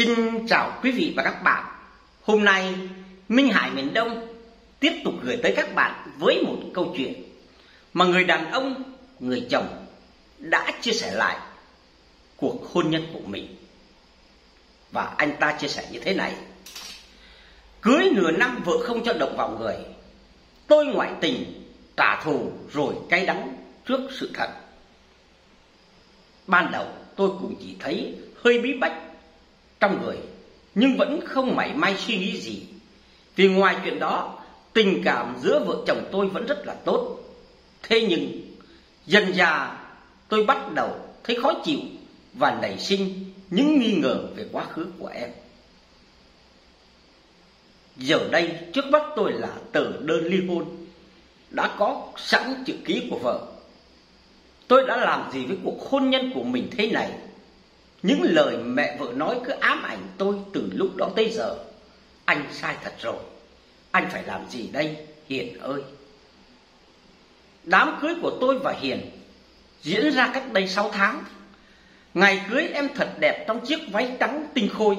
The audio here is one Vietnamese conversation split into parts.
Xin chào quý vị và các bạn. Hôm nay Minh Hải miền Đông tiếp tục gửi tới các bạn với một câu chuyện mà người đàn ông, người chồng đã chia sẻ lại cuộc hôn nhân của mình. Và anh ta chia sẻ như thế này. Cưới nửa năm vợ không cho động vào người. Tôi ngoại tình, trả thù rồi cay đắng trước sự thật. Ban đầu tôi cũng chỉ thấy hơi bí bách trong người nhưng vẫn không mảy may suy nghĩ gì. Vì ngoài chuyện đó, tình cảm giữa vợ chồng tôi vẫn rất là tốt. Thế nhưng dần dà tôi bắt đầu thấy khó chịu và nảy sinh những nghi ngờ về quá khứ của em. Giờ đây trước mắt tôi là tờ đơn ly hôn đã có sẵn chữ ký của vợ. Tôi đã làm gì với cuộc hôn nhân của mình thế này? Những lời mẹ vợ nói cứ ám ảnh tôi từ lúc đó tới giờ. Anh sai thật rồi. Anh phải làm gì đây, Hiền ơi? Đám cưới của tôi và Hiền diễn ra cách đây 6 tháng. Ngày cưới em thật đẹp trong chiếc váy trắng tinh khôi.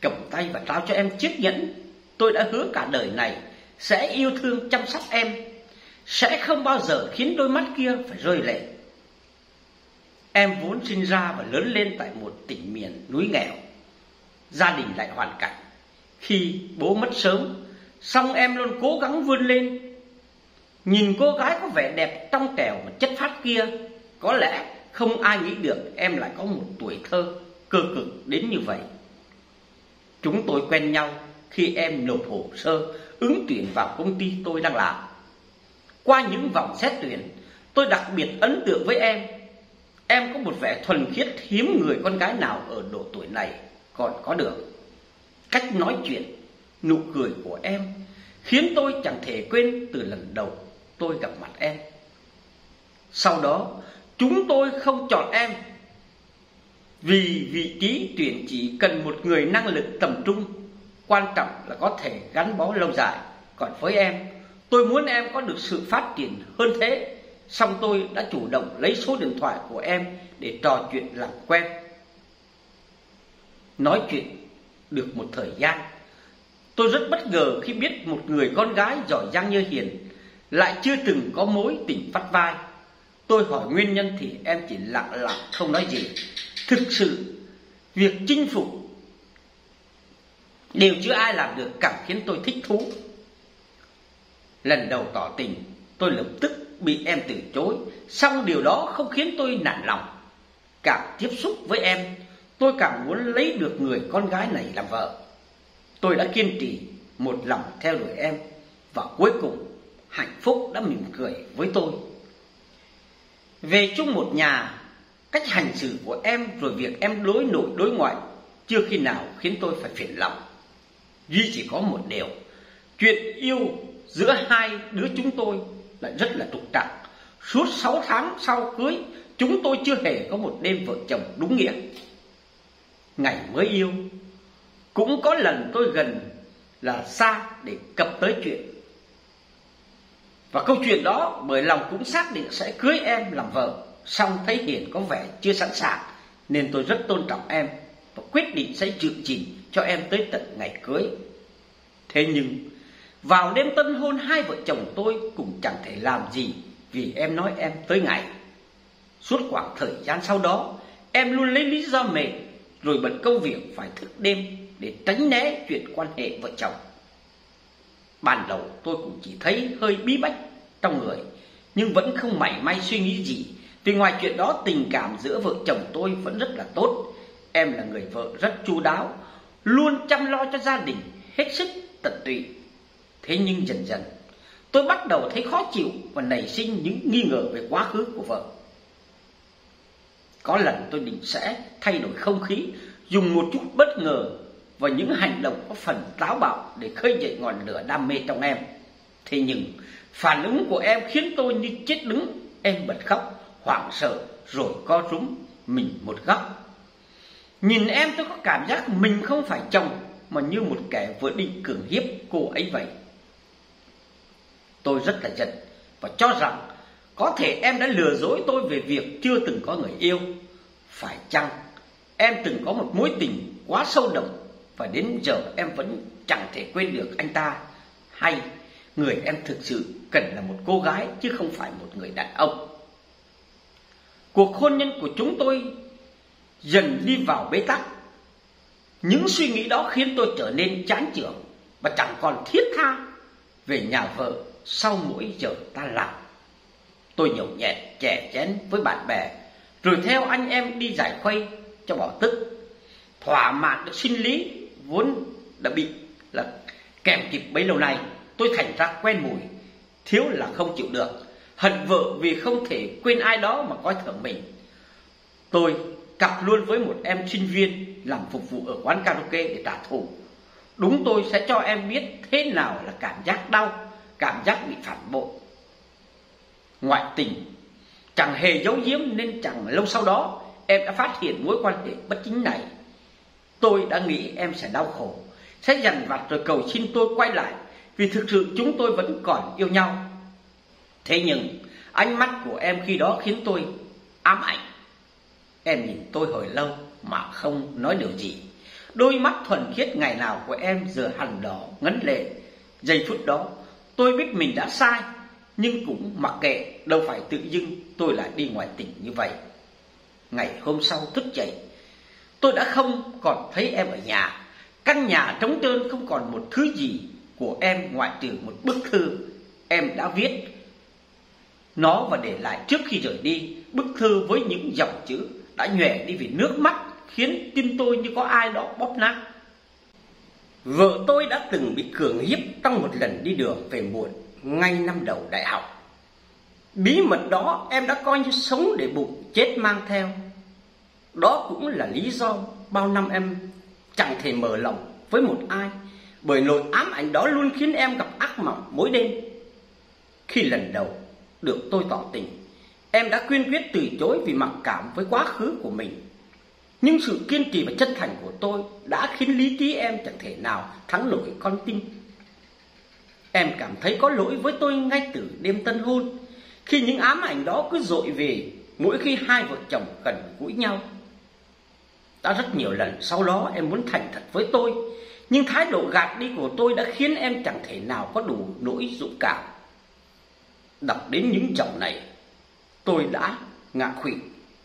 Cầm tay và trao cho em chiếc nhẫn. Tôi đã hứa cả đời này sẽ yêu thương chăm sóc em. Sẽ không bao giờ khiến đôi mắt kia phải rơi lệ. Em vốn sinh ra và lớn lên tại một tỉnh miền núi nghèo. Gia đình lại hoàn cảnh. Khi bố mất sớm, song em luôn cố gắng vươn lên. Nhìn cô gái có vẻ đẹp trong trẻo và chất phát kia, có lẽ không ai nghĩ được em lại có một tuổi thơ cơ cực đến như vậy. Chúng tôi quen nhau khi em nộp hồ sơ ứng tuyển vào công ty tôi đang làm. Qua những vòng xét tuyển, tôi đặc biệt ấn tượng với em Em có một vẻ thuần khiết hiếm người con gái nào ở độ tuổi này còn có được. Cách nói chuyện, nụ cười của em khiến tôi chẳng thể quên từ lần đầu tôi gặp mặt em. Sau đó, chúng tôi không chọn em vì vị trí tuyển chỉ cần một người năng lực tầm trung, quan trọng là có thể gắn bó lâu dài. Còn với em, tôi muốn em có được sự phát triển hơn thế Xong tôi đã chủ động lấy số điện thoại của em để trò chuyện làm quen. Nói chuyện được một thời gian, tôi rất bất ngờ khi biết một người con gái giỏi giang như Hiền lại chưa từng có mối tình phát vai. Tôi hỏi nguyên nhân thì em chỉ lặng lặng không nói gì. Thực sự, việc chinh phục đều chưa ai làm được càng khiến tôi thích thú. Lần đầu tỏ tình, tôi lập tức bị em từ chối, song điều đó không khiến tôi nản lòng. Càng tiếp xúc với em, tôi càng muốn lấy được người con gái này làm vợ. Tôi đã kiên trì một lòng theo đuổi em và cuối cùng hạnh phúc đã mỉm cười với tôi. Về chung một nhà, cách hành xử của em rồi việc em đối nội đối ngoại chưa khi nào khiến tôi phải phiền lòng. Duy chỉ có một điều, chuyện yêu giữa hai đứa chúng tôi lại rất là trục trặc. Suốt 6 tháng sau cưới, chúng tôi chưa hề có một đêm vợ chồng đúng nghĩa. Ngày mới yêu, cũng có lần tôi gần là xa để cập tới chuyện. Và câu chuyện đó bởi lòng cũng xác định sẽ cưới em làm vợ, xong thấy Hiền có vẻ chưa sẵn sàng nên tôi rất tôn trọng em và quyết định sẽ dự trình cho em tới tận ngày cưới. Thế nhưng vào đêm tân hôn hai vợ chồng tôi cũng chẳng thể làm gì vì em nói em tới ngày. Suốt khoảng thời gian sau đó, em luôn lấy lý do mệt rồi bận công việc phải thức đêm để tránh né chuyện quan hệ vợ chồng. Ban đầu tôi cũng chỉ thấy hơi bí bách trong người, nhưng vẫn không mảy may suy nghĩ gì. Vì ngoài chuyện đó tình cảm giữa vợ chồng tôi vẫn rất là tốt. Em là người vợ rất chu đáo, luôn chăm lo cho gia đình, hết sức tận tụy Thế nhưng dần dần tôi bắt đầu thấy khó chịu và nảy sinh những nghi ngờ về quá khứ của vợ. Có lần tôi định sẽ thay đổi không khí, dùng một chút bất ngờ và những hành động có phần táo bạo để khơi dậy ngọn lửa đam mê trong em. Thế nhưng phản ứng của em khiến tôi như chết đứng, em bật khóc, hoảng sợ rồi co rúm mình một góc. Nhìn em tôi có cảm giác mình không phải chồng mà như một kẻ vừa định cưỡng hiếp cô ấy vậy. Tôi rất là giận và cho rằng có thể em đã lừa dối tôi về việc chưa từng có người yêu. Phải chăng em từng có một mối tình quá sâu đậm và đến giờ em vẫn chẳng thể quên được anh ta hay người em thực sự cần là một cô gái chứ không phải một người đàn ông. Cuộc hôn nhân của chúng tôi dần đi vào bế tắc. Những suy nghĩ đó khiến tôi trở nên chán chường và chẳng còn thiết tha về nhà vợ sau mỗi giờ ta làm. Tôi nhậu nhẹt, chè chén với bạn bè, rồi theo anh em đi giải khuây cho bỏ tức. Thỏa mãn được sinh lý vốn đã bị là kèm kịp bấy lâu nay, tôi thành ra quen mùi, thiếu là không chịu được, hận vợ vì không thể quên ai đó mà coi thường mình tôi cặp luôn với một em sinh viên làm phục vụ ở quán karaoke để trả thù đúng tôi sẽ cho em biết thế nào là cảm giác đau cảm giác bị phản bội ngoại tình chẳng hề giấu giếm nên chẳng lâu sau đó em đã phát hiện mối quan hệ bất chính này tôi đã nghĩ em sẽ đau khổ, sẽ dằn vặt rồi cầu xin tôi quay lại vì thực sự chúng tôi vẫn còn yêu nhau. Thế nhưng ánh mắt của em khi đó khiến tôi ám ảnh. Em nhìn tôi hồi lâu mà không nói điều gì. Đôi mắt thuần khiết ngày nào của em giờ hằn đỏ, ngấn lệ. Giây phút đó tôi biết mình đã sai, nhưng cũng mặc kệ, đâu phải tự dưng tôi lại đi ngoài tỉnh như vậy. Ngày hôm sau thức dậy, tôi đã không còn thấy em ở nhà. Căn nhà trống trơn không còn một thứ gì của em ngoại trừ một bức thư em đã viết nó và để lại trước khi rời đi, bức thư với những dòng chữ đã nhòe đi vì nước mắt khiến tim tôi như có ai đó bóp nát vợ tôi đã từng bị cường hiếp trong một lần đi đường về muộn ngay năm đầu đại học bí mật đó em đã coi như sống để bụng chết mang theo đó cũng là lý do bao năm em chẳng thể mở lòng với một ai bởi nỗi ám ảnh đó luôn khiến em gặp ác mộng mỗi đêm. Khi lần đầu được tôi tỏ tình, em đã quyên quyết từ chối vì mặc cảm với quá khứ của mình. Nhưng sự kiên trì và chân thành của tôi đã khiến lý trí em chẳng thể nào thắng nổi con tim. Em cảm thấy có lỗi với tôi ngay từ đêm tân hôn, khi những ám ảnh đó cứ dội về mỗi khi hai vợ chồng gần gũi nhau. Đã rất nhiều lần sau đó em muốn thành thật với tôi, nhưng thái độ gạt đi của tôi đã khiến em chẳng thể nào có đủ nỗi dũng cảm. Đọc đến những dòng này, tôi đã ngạ khủy.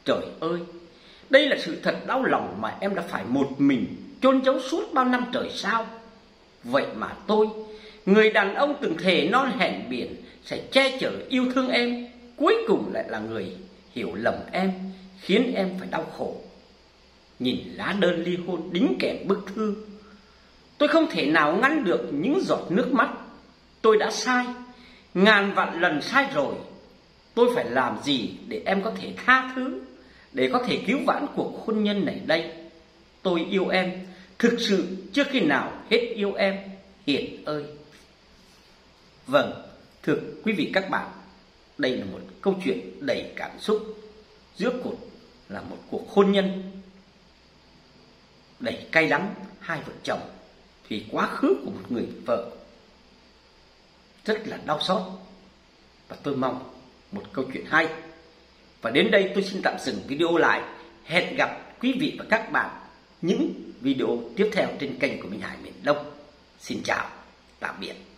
Trời ơi, đây là sự thật đau lòng mà em đã phải một mình chôn giấu suốt bao năm trời sao. Vậy mà tôi, người đàn ông từng thề non hẹn biển sẽ che chở yêu thương em, cuối cùng lại là người hiểu lầm em, khiến em phải đau khổ. Nhìn lá đơn ly hôn đính kèm bức thư Tôi không thể nào ngăn được những giọt nước mắt. Tôi đã sai, ngàn vạn lần sai rồi. Tôi phải làm gì để em có thể tha thứ, để có thể cứu vãn cuộc hôn nhân này đây? Tôi yêu em, thực sự chưa khi nào hết yêu em, Hiền ơi. Vâng, thưa quý vị các bạn, đây là một câu chuyện đầy cảm xúc. Giữa cột là một cuộc hôn nhân đầy cay đắng hai vợ chồng vì quá khứ của một người vợ rất là đau xót và tôi mong một câu chuyện hay và đến đây tôi xin tạm dừng video lại. Hẹn gặp quý vị và các bạn những video tiếp theo trên kênh của Minh Hải Miền Đông. Xin chào, tạm biệt.